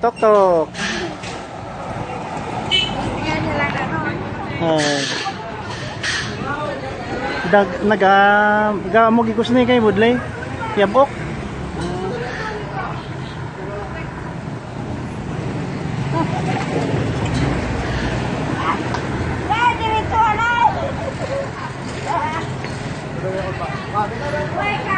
Tok tok. Oh. Dag naga gamog ikus ni kay budlay. Yabok. Wait.